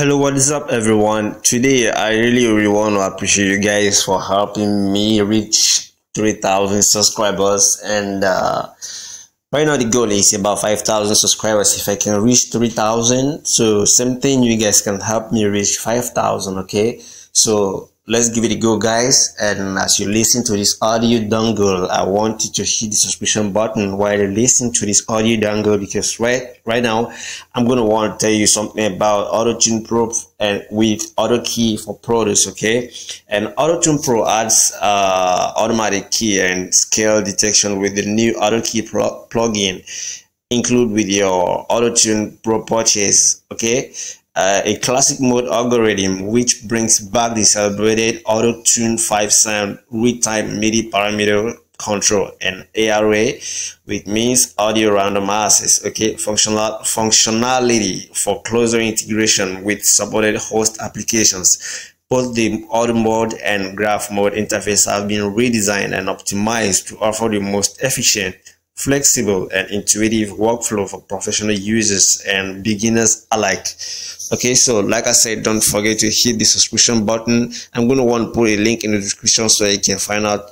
Hello, what is up, everyone? Today, I really, really want to appreciate you guys for helping me reach 3,000 subscribers. And uh, right now, the goal is about 5,000 subscribers. If I can reach 3,000, so same thing, you guys can help me reach 5,000. Okay, so let's give it a go guys. And as you listen to this audio dongle i want you to hit the subscription button while you listen to this audio dongle because right right now i'm going to want to tell you something about autotune pro and with auto key for produce okay? And autotune pro adds uh, automatic key and scale detection with the new auto key plugin include with your autotune pro purchase okay uh, a classic mode algorithm which brings back the celebrated auto-tune 5 sound real-time MIDI parameter control and ARA which means audio random access okay? Functional functionality for closer integration with supported host applications. Both the auto mode and graph mode interface have been redesigned and optimized to offer the most efficient flexible and intuitive workflow for professional users and beginners alike. Okay so like i said don't forget to hit the subscription button. I'm going to want to put a link in the description so you can find out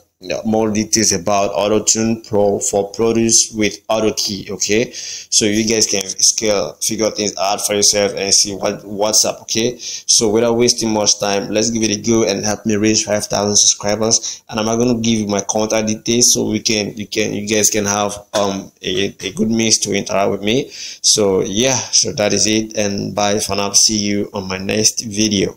more details about AutoTune Pro for produce with auto key. Okay, so you guys can scale, figure things out for yourself and see what what's up. Okay, so without wasting much time, let's give it a go and help me reach five thousand subscribers. And I'm going to give you my contact details so we can you can you guys can have um a, a good means to interact with me. So yeah, so that is it, and bye for now. See you on my next video.